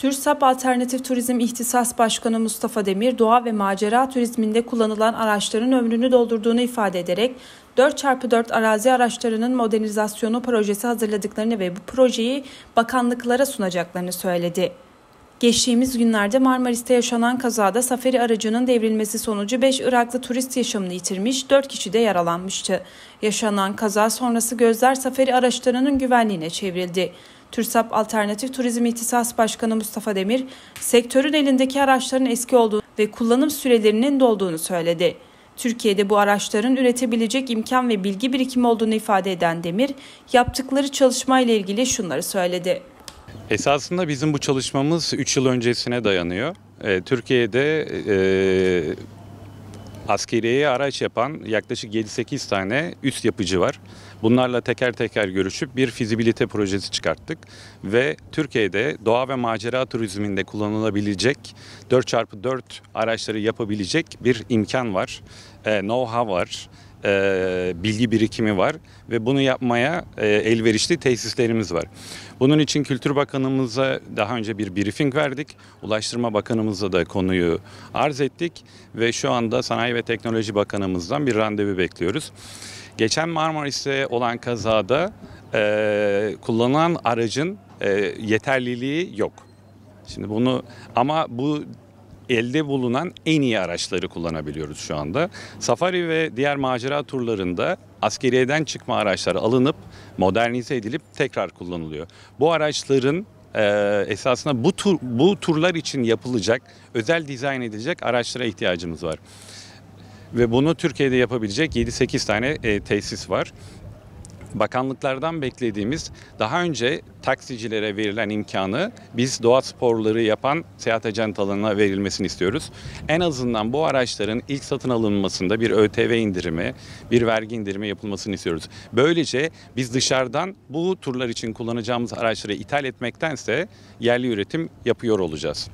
TÜRSAP Alternatif Turizm İhtisas Başkanı Mustafa Demir, doğa ve macera turizminde kullanılan araçların ömrünü doldurduğunu ifade ederek 4x4 arazi araçlarının modernizasyonu projesi hazırladıklarını ve bu projeyi bakanlıklara sunacaklarını söyledi. Geçtiğimiz günlerde Marmaris'te yaşanan kazada safari aracının devrilmesi sonucu 5 Iraklı turist yaşamını yitirmiş, 4 kişi de yaralanmıştı. Yaşanan kaza sonrası gözler safari araçlarının güvenliğine çevrildi. TÜRSAP Alternatif Turizm İhtisas Başkanı Mustafa Demir, sektörün elindeki araçların eski olduğunu ve kullanım sürelerinin dolduğunu söyledi. Türkiye'de bu araçların üretebilecek imkan ve bilgi birikimi olduğunu ifade eden Demir, yaptıkları çalışma ile ilgili şunları söyledi. Esasında bizim bu çalışmamız 3 yıl öncesine dayanıyor. Ee, Türkiye'de e, askeriyeye araç yapan yaklaşık 7-8 tane üst yapıcı var. Bunlarla teker teker görüşüp bir fizibilite projesi çıkarttık ve Türkiye'de doğa ve macera turizminde kullanılabilecek 4x4 araçları yapabilecek bir imkan var, e, know-how var e, bilgi birikimi var ve bunu yapmaya e, elverişli tesislerimiz var. Bunun için Kültür Bakanımıza daha önce bir briefing verdik. Ulaştırma Bakanımıza da konuyu arz ettik ve şu anda Sanayi ve Teknoloji Bakanımızdan bir randevu bekliyoruz. Geçen Marmaris'te olan kazada e, kullanılan aracın e, yeterliliği yok. Şimdi bunu ama bu elde bulunan en iyi araçları kullanabiliyoruz şu anda. Safari ve diğer macera turlarında askeriyeden çıkma araçlar alınıp modernize edilip tekrar kullanılıyor. Bu araçların e, esasında bu tur bu turlar için yapılacak özel dizayn edilecek araçlara ihtiyacımız var. Ve bunu Türkiye'de yapabilecek 7-8 tane e, tesis var bakanlıklardan beklediğimiz daha önce taksicilere verilen imkanı biz doğa sporları yapan seyahat ajantalarına verilmesini istiyoruz. En azından bu araçların ilk satın alınmasında bir ÖTV indirimi, bir vergi indirimi yapılmasını istiyoruz. Böylece biz dışarıdan bu turlar için kullanacağımız araçları ithal etmektense yerli üretim yapıyor olacağız.